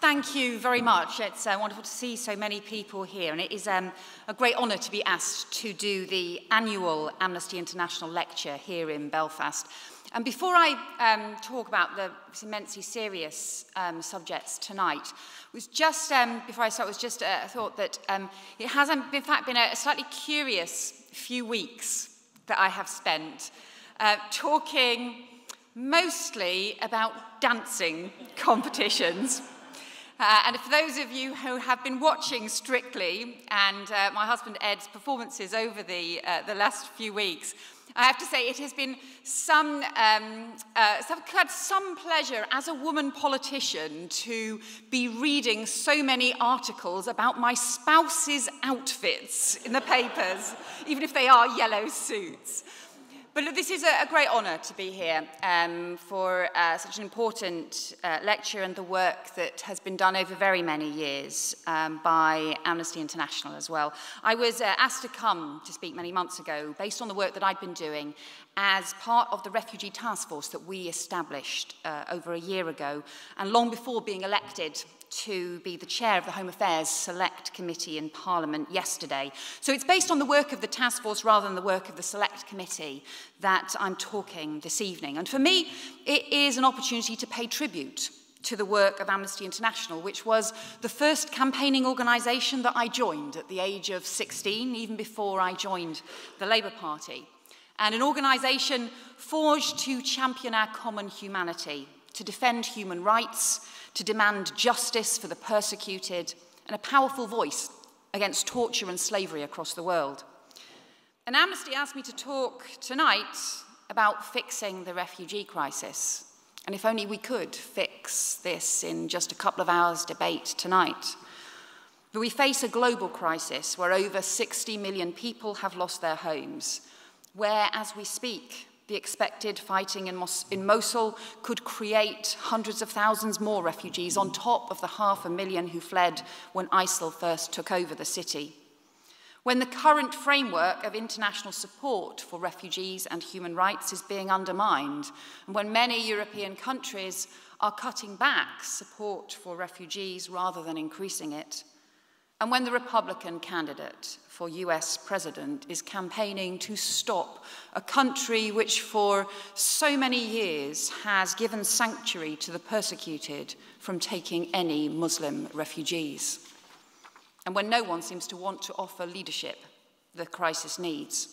Thank you very much. It's uh, wonderful to see so many people here, and it is um, a great honour to be asked to do the annual Amnesty International lecture here in Belfast. And before I um, talk about the immensely serious um, subjects tonight, was just um, before I start was just a thought that um, it has in fact been a slightly curious few weeks that I have spent uh, talking mostly about dancing competitions. Uh, and for those of you who have been watching Strictly and uh, my husband Ed's performances over the, uh, the last few weeks, I have to say it has been some, um, uh, some, had some pleasure as a woman politician to be reading so many articles about my spouse's outfits in the papers, even if they are yellow suits. But look, this is a, a great honour to be here um, for uh, such an important uh, lecture and the work that has been done over very many years um, by Amnesty International as well. I was uh, asked to come to speak many months ago based on the work that I'd been doing as part of the refugee task force that we established uh, over a year ago and long before being elected to be the chair of the Home Affairs Select Committee in Parliament yesterday. So it's based on the work of the task force rather than the work of the Select Committee that I'm talking this evening. And for me, it is an opportunity to pay tribute to the work of Amnesty International, which was the first campaigning organisation that I joined at the age of 16, even before I joined the Labour Party. And an organisation forged to champion our common humanity, to defend human rights, to demand justice for the persecuted, and a powerful voice against torture and slavery across the world. And Amnesty asked me to talk tonight about fixing the refugee crisis. And if only we could fix this in just a couple of hours' debate tonight. But we face a global crisis where over 60 million people have lost their homes, where, as we speak, the expected fighting in, Mos in Mosul could create hundreds of thousands more refugees on top of the half a million who fled when ISIL first took over the city. When the current framework of international support for refugees and human rights is being undermined, and when many European countries are cutting back support for refugees rather than increasing it, and when the Republican candidate for US president is campaigning to stop a country which for so many years has given sanctuary to the persecuted from taking any Muslim refugees. And when no one seems to want to offer leadership the crisis needs.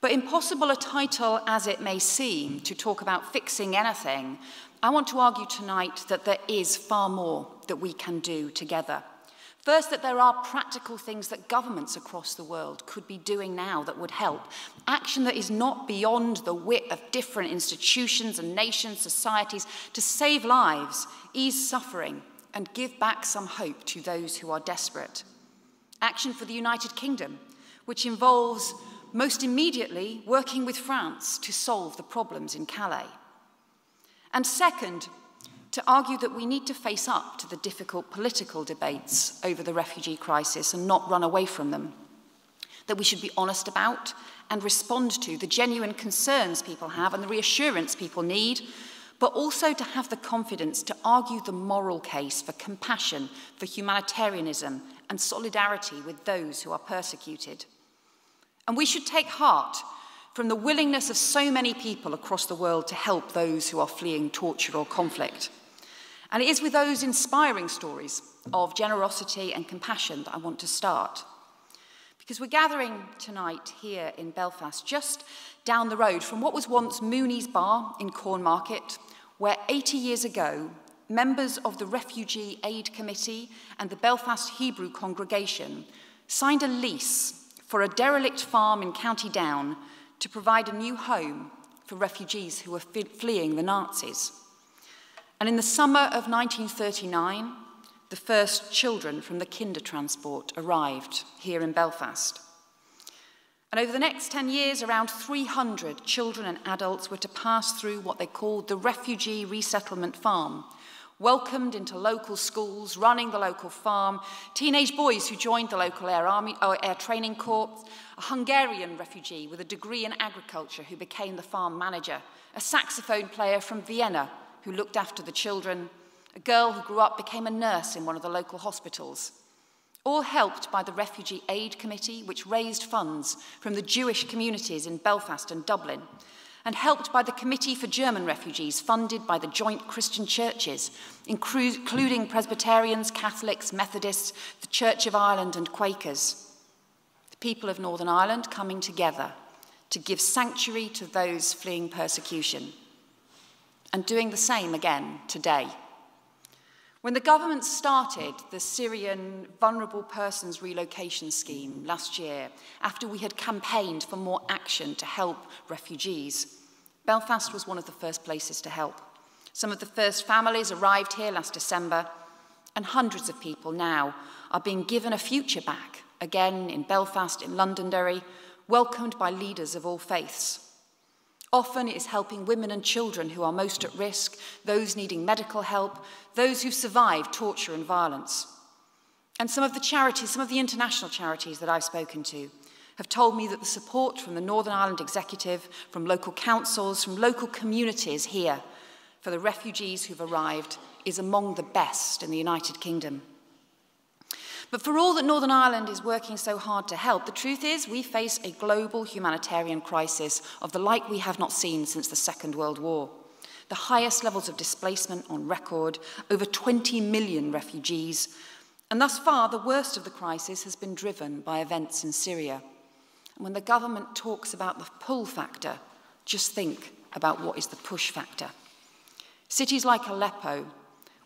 But impossible a title as it may seem to talk about fixing anything, I want to argue tonight that there is far more that we can do together. First, that there are practical things that governments across the world could be doing now that would help. Action that is not beyond the wit of different institutions and nations, societies, to save lives, ease suffering, and give back some hope to those who are desperate. Action for the United Kingdom, which involves most immediately working with France to solve the problems in Calais. And second, to argue that we need to face up to the difficult political debates over the refugee crisis and not run away from them. That we should be honest about and respond to the genuine concerns people have and the reassurance people need, but also to have the confidence to argue the moral case for compassion, for humanitarianism, and solidarity with those who are persecuted. And we should take heart from the willingness of so many people across the world to help those who are fleeing torture or conflict. And it is with those inspiring stories of generosity and compassion that I want to start. Because we're gathering tonight here in Belfast, just down the road from what was once Mooney's Bar in Cornmarket, where 80 years ago, members of the Refugee Aid Committee and the Belfast Hebrew congregation signed a lease for a derelict farm in County Down to provide a new home for refugees who were fleeing the Nazis. And in the summer of 1939, the first children from the Kindertransport arrived here in Belfast. And over the next 10 years, around 300 children and adults were to pass through what they called the Refugee Resettlement Farm, welcomed into local schools, running the local farm, teenage boys who joined the local Air, Army, or Air Training Corps, a Hungarian refugee with a degree in agriculture who became the farm manager, a saxophone player from Vienna who looked after the children, A girl who grew up became a nurse in one of the local hospitals. All helped by the Refugee Aid Committee, which raised funds from the Jewish communities in Belfast and Dublin, and helped by the Committee for German Refugees, funded by the joint Christian churches, including Presbyterians, Catholics, Methodists, the Church of Ireland, and Quakers. The people of Northern Ireland coming together to give sanctuary to those fleeing persecution, and doing the same again today. When the government started the Syrian Vulnerable Persons Relocation Scheme last year, after we had campaigned for more action to help refugees, Belfast was one of the first places to help. Some of the first families arrived here last December, and hundreds of people now are being given a future back, again in Belfast, in Londonderry, welcomed by leaders of all faiths. Often it is helping women and children who are most at risk, those needing medical help, those who've survived torture and violence. And some of the charities, some of the international charities that I've spoken to, have told me that the support from the Northern Ireland Executive, from local councils, from local communities here for the refugees who've arrived is among the best in the United Kingdom. But for all that Northern Ireland is working so hard to help, the truth is we face a global humanitarian crisis of the like we have not seen since the Second World War. The highest levels of displacement on record, over 20 million refugees, and thus far the worst of the crisis has been driven by events in Syria. And when the government talks about the pull factor, just think about what is the push factor. Cities like Aleppo,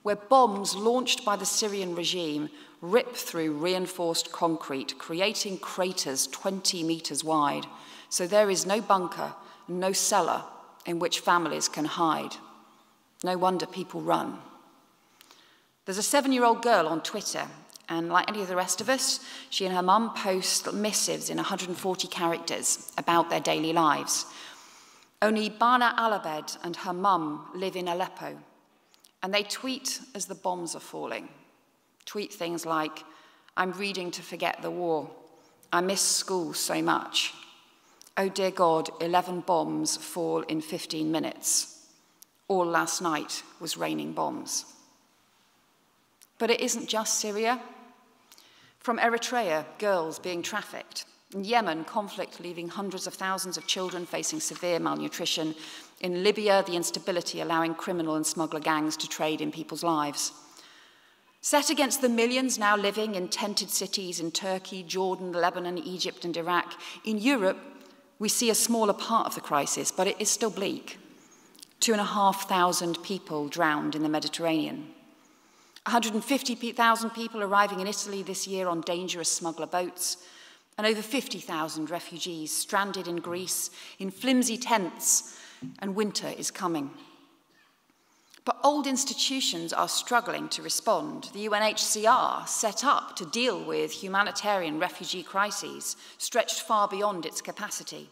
where bombs launched by the Syrian regime rip through reinforced concrete, creating craters 20 metres wide. So there is no bunker, no cellar in which families can hide. No wonder people run. There's a seven year old girl on Twitter, and like any of the rest of us, she and her mum post missives in 140 characters about their daily lives. Only Bana Alabed and her mum live in Aleppo, and they tweet as the bombs are falling. Tweet things like, I'm reading to forget the war. I miss school so much. Oh dear God, 11 bombs fall in 15 minutes. All last night was raining bombs. But it isn't just Syria. From Eritrea, girls being trafficked. In Yemen, conflict leaving hundreds of thousands of children facing severe malnutrition. In Libya, the instability allowing criminal and smuggler gangs to trade in people's lives. Set against the millions now living in tented cities in Turkey, Jordan, Lebanon, Egypt, and Iraq, in Europe, we see a smaller part of the crisis, but it is still bleak. Two and a half thousand people drowned in the Mediterranean. 150,000 people arriving in Italy this year on dangerous smuggler boats, and over 50,000 refugees stranded in Greece in flimsy tents, and winter is coming. But old institutions are struggling to respond. The UNHCR, set up to deal with humanitarian refugee crises, stretched far beyond its capacity.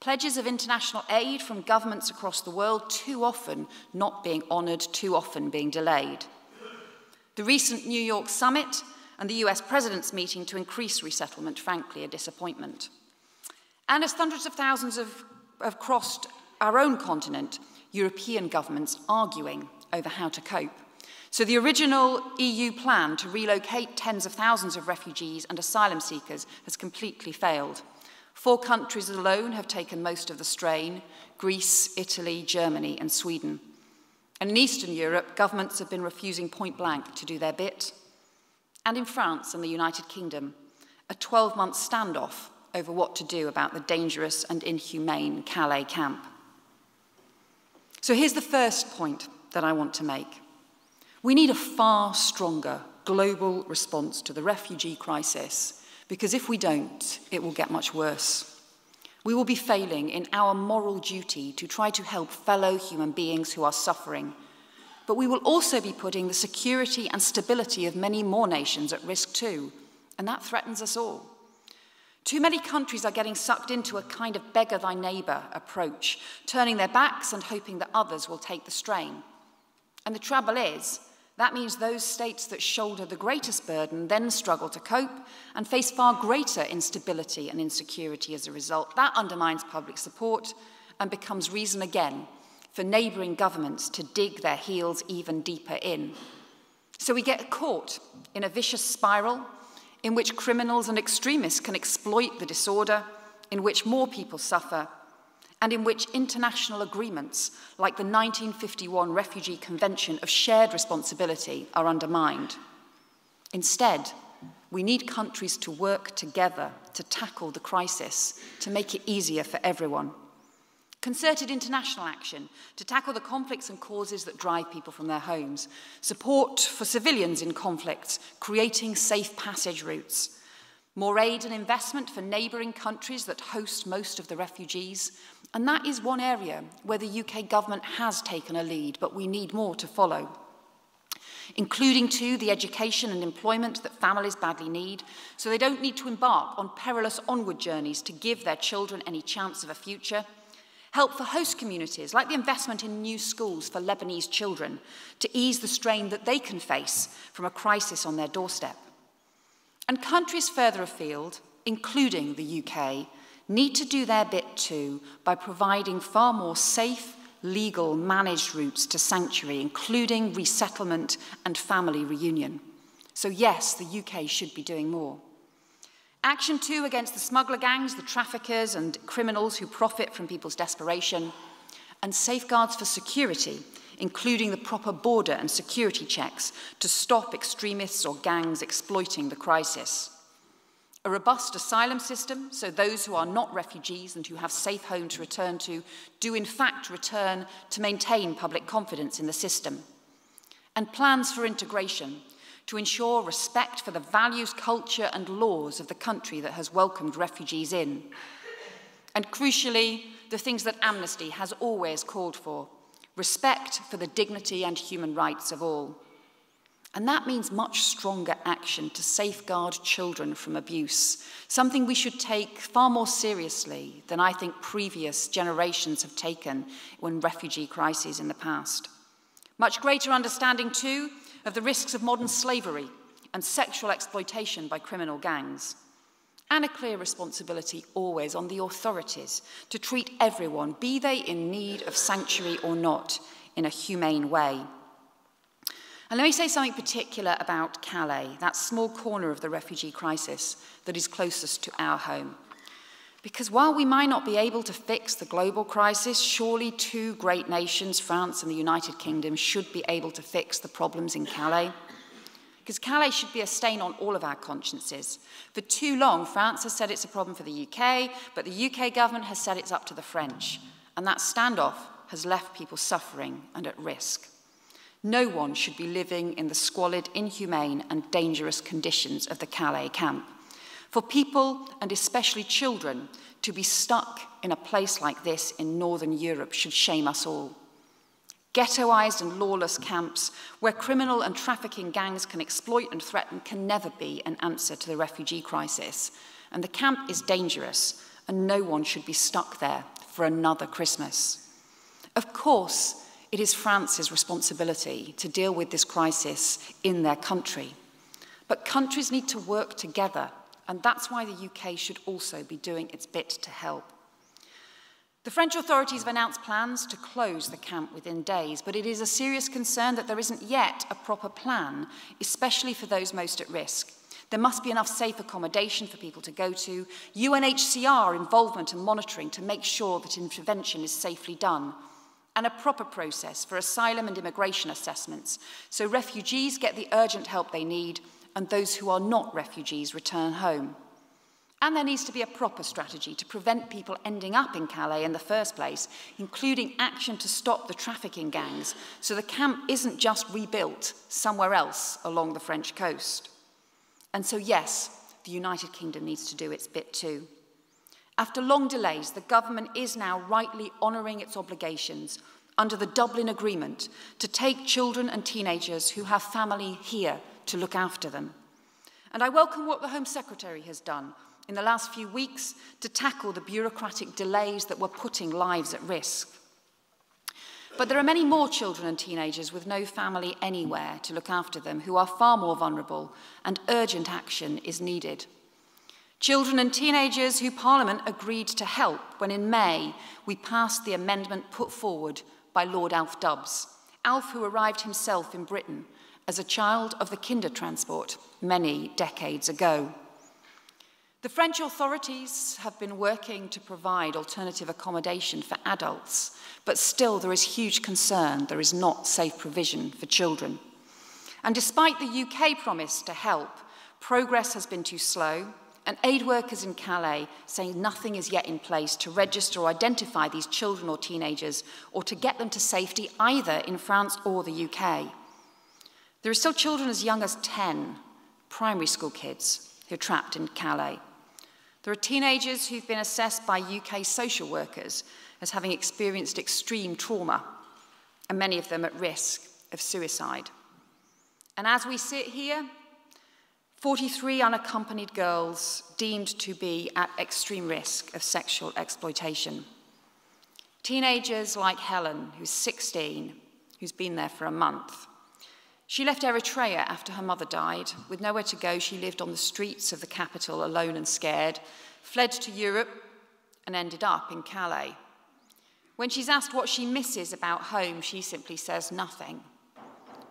Pledges of international aid from governments across the world too often not being honoured, too often being delayed. The recent New York summit and the US president's meeting to increase resettlement, frankly, a disappointment. And as hundreds of thousands have, have crossed our own continent, European governments arguing over how to cope. So the original EU plan to relocate tens of thousands of refugees and asylum seekers has completely failed. Four countries alone have taken most of the strain Greece, Italy, Germany, and Sweden. And in Eastern Europe, governments have been refusing point blank to do their bit. And in France and the United Kingdom, a 12 month standoff over what to do about the dangerous and inhumane Calais camp. So here's the first point that I want to make. We need a far stronger global response to the refugee crisis because if we don't, it will get much worse. We will be failing in our moral duty to try to help fellow human beings who are suffering. But we will also be putting the security and stability of many more nations at risk too, and that threatens us all. Too many countries are getting sucked into a kind of beggar thy neighbour approach, turning their backs and hoping that others will take the strain. And the trouble is, that means those states that shoulder the greatest burden then struggle to cope and face far greater instability and insecurity as a result. That undermines public support and becomes reason again for neighbouring governments to dig their heels even deeper in. So we get caught in a vicious spiral in which criminals and extremists can exploit the disorder, in which more people suffer, and in which international agreements like the 1951 Refugee Convention of Shared Responsibility are undermined. Instead, we need countries to work together to tackle the crisis, to make it easier for everyone. Concerted international action to tackle the conflicts and causes that drive people from their homes. Support for civilians in conflicts, creating safe passage routes. More aid and investment for neighbouring countries that host most of the refugees. And that is one area where the UK government has taken a lead, but we need more to follow. Including, too, the education and employment that families badly need, so they don't need to embark on perilous onward journeys to give their children any chance of a future help for host communities, like the investment in new schools for Lebanese children, to ease the strain that they can face from a crisis on their doorstep. And countries further afield, including the UK, need to do their bit too by providing far more safe, legal, managed routes to sanctuary, including resettlement and family reunion. So, yes, the UK should be doing more. Action two against the smuggler gangs, the traffickers and criminals who profit from people's desperation, and safeguards for security, including the proper border and security checks to stop extremists or gangs exploiting the crisis. A robust asylum system, so those who are not refugees and who have safe home to return to do in fact return to maintain public confidence in the system. And plans for integration, to ensure respect for the values, culture and laws of the country that has welcomed refugees in. And crucially, the things that Amnesty has always called for, respect for the dignity and human rights of all. And that means much stronger action to safeguard children from abuse, something we should take far more seriously than I think previous generations have taken when refugee crises in the past. Much greater understanding, too, of the risks of modern slavery and sexual exploitation by criminal gangs, and a clear responsibility always on the authorities to treat everyone, be they in need of sanctuary or not, in a humane way. And let me say something particular about Calais, that small corner of the refugee crisis that is closest to our home. Because while we might not be able to fix the global crisis, surely two great nations, France and the United Kingdom, should be able to fix the problems in Calais. Because Calais should be a stain on all of our consciences. For too long, France has said it's a problem for the UK, but the UK government has said it's up to the French. And that standoff has left people suffering and at risk. No one should be living in the squalid, inhumane, and dangerous conditions of the Calais camp. For people, and especially children, to be stuck in a place like this in Northern Europe should shame us all. Ghettoized and lawless camps where criminal and trafficking gangs can exploit and threaten can never be an answer to the refugee crisis. And the camp is dangerous, and no one should be stuck there for another Christmas. Of course, it is France's responsibility to deal with this crisis in their country. But countries need to work together and that's why the UK should also be doing its bit to help. The French authorities have announced plans to close the camp within days, but it is a serious concern that there isn't yet a proper plan, especially for those most at risk. There must be enough safe accommodation for people to go to, UNHCR involvement and monitoring to make sure that intervention is safely done, and a proper process for asylum and immigration assessments so refugees get the urgent help they need and those who are not refugees return home. And there needs to be a proper strategy to prevent people ending up in Calais in the first place, including action to stop the trafficking gangs, so the camp isn't just rebuilt somewhere else along the French coast. And so, yes, the United Kingdom needs to do its bit too. After long delays, the government is now rightly honouring its obligations under the Dublin Agreement to take children and teenagers who have family here to look after them. And I welcome what the Home Secretary has done in the last few weeks to tackle the bureaucratic delays that were putting lives at risk. But there are many more children and teenagers with no family anywhere to look after them who are far more vulnerable, and urgent action is needed. Children and teenagers who Parliament agreed to help when in May we passed the amendment put forward by Lord Alf Dubs. Alf, who arrived himself in Britain as a child of the Kindertransport many decades ago. The French authorities have been working to provide alternative accommodation for adults, but still there is huge concern there is not safe provision for children. And despite the UK promise to help, progress has been too slow, and aid workers in Calais say nothing is yet in place to register or identify these children or teenagers or to get them to safety either in France or the UK. There are still children as young as 10, primary school kids, who are trapped in Calais. There are teenagers who've been assessed by UK social workers as having experienced extreme trauma, and many of them at risk of suicide. And as we sit here, 43 unaccompanied girls deemed to be at extreme risk of sexual exploitation. Teenagers like Helen, who's 16, who's been there for a month. She left Eritrea after her mother died. With nowhere to go, she lived on the streets of the capital alone and scared, fled to Europe, and ended up in Calais. When she's asked what she misses about home, she simply says nothing.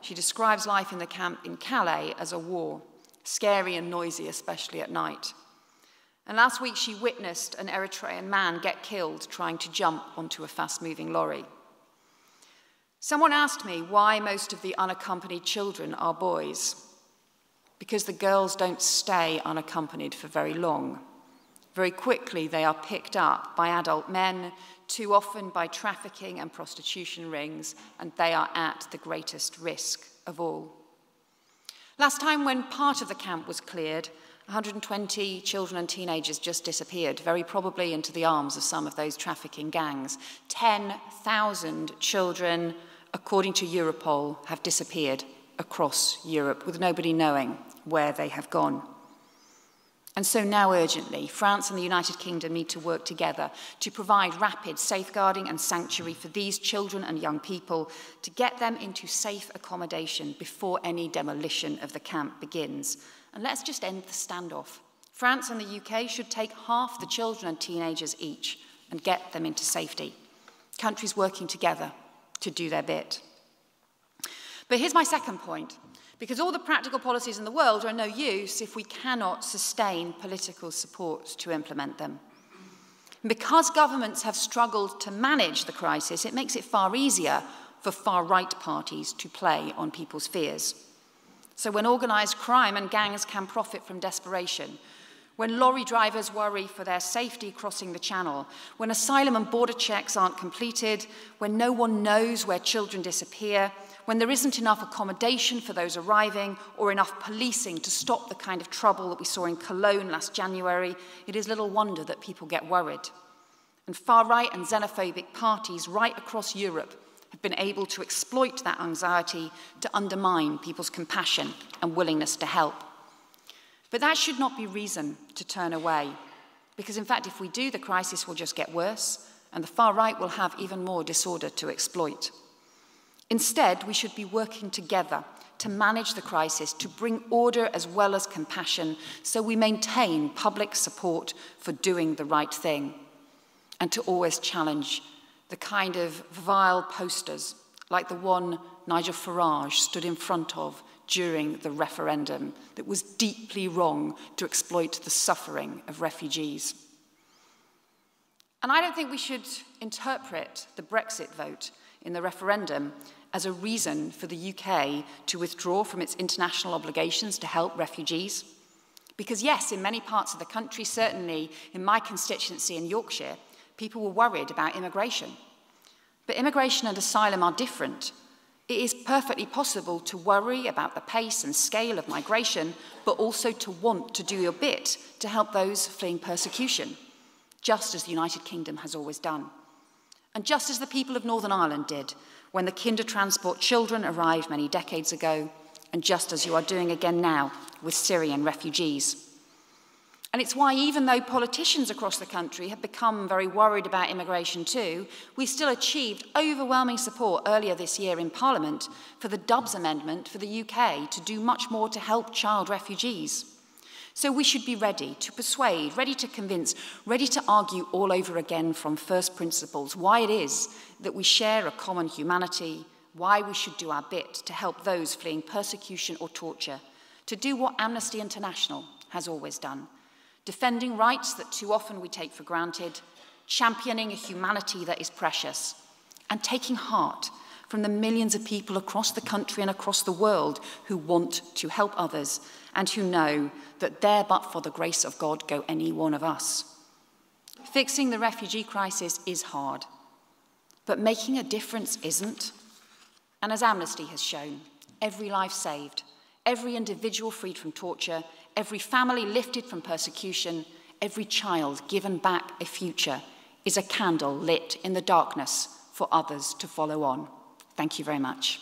She describes life in the camp in Calais as a war, scary and noisy, especially at night. And last week, she witnessed an Eritrean man get killed trying to jump onto a fast moving lorry. Someone asked me why most of the unaccompanied children are boys. Because the girls don't stay unaccompanied for very long. Very quickly, they are picked up by adult men, too often by trafficking and prostitution rings, and they are at the greatest risk of all. Last time, when part of the camp was cleared, 120 children and teenagers just disappeared, very probably into the arms of some of those trafficking gangs. 10,000 children, according to Europol, have disappeared across Europe with nobody knowing where they have gone. And so now urgently, France and the United Kingdom need to work together to provide rapid safeguarding and sanctuary for these children and young people to get them into safe accommodation before any demolition of the camp begins. And let's just end the standoff. France and the UK should take half the children and teenagers each and get them into safety. Countries working together to do their bit. But here's my second point. Because all the practical policies in the world are no use if we cannot sustain political support to implement them. And because governments have struggled to manage the crisis, it makes it far easier for far right parties to play on people's fears. So when organised crime and gangs can profit from desperation, when lorry drivers worry for their safety crossing the channel, when asylum and border checks aren't completed, when no one knows where children disappear, when there isn't enough accommodation for those arriving or enough policing to stop the kind of trouble that we saw in Cologne last January, it is little wonder that people get worried. And far right and xenophobic parties right across Europe have been able to exploit that anxiety to undermine people's compassion and willingness to help. But that should not be reason to turn away, because in fact, if we do, the crisis will just get worse, and the far right will have even more disorder to exploit. Instead, we should be working together to manage the crisis, to bring order as well as compassion, so we maintain public support for doing the right thing, and to always challenge the kind of vile posters like the one Nigel Farage stood in front of during the referendum that was deeply wrong to exploit the suffering of refugees. And I don't think we should interpret the Brexit vote in the referendum as a reason for the UK to withdraw from its international obligations to help refugees. Because, yes, in many parts of the country, certainly in my constituency in Yorkshire, people were worried about immigration. But immigration and asylum are different. It is perfectly possible to worry about the pace and scale of migration, but also to want to do your bit to help those fleeing persecution, just as the United Kingdom has always done. And just as the people of Northern Ireland did when the Kindertransport children arrived many decades ago, and just as you are doing again now with Syrian refugees. And it's why, even though politicians across the country have become very worried about immigration too, we still achieved overwhelming support earlier this year in Parliament for the Dubs Amendment for the UK to do much more to help child refugees. So we should be ready to persuade, ready to convince, ready to argue all over again from first principles why it is that we share a common humanity, why we should do our bit to help those fleeing persecution or torture, to do what Amnesty International has always done, defending rights that too often we take for granted, championing a humanity that is precious, and taking heart from the millions of people across the country and across the world who want to help others and who know that there but for the grace of God go any one of us. Fixing the refugee crisis is hard, but making a difference isn't. And as Amnesty has shown, every life saved, every individual freed from torture, every family lifted from persecution, every child given back a future is a candle lit in the darkness for others to follow on. Thank you very much.